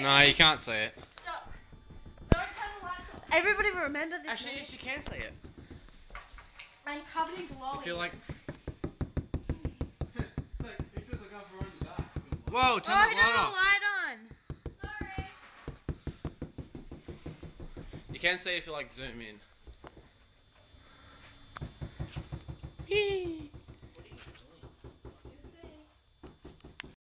it. No, you can't say it. Stop. Don't turn the lights off. Everybody remember this. Actually, yes, she can say it. I'm covered in glowing. If you're like, it's like, it feels like I've ruined the dark. whoa, Oh, turn I the don't light know off. light on. Sorry. You can say if you like zoom in.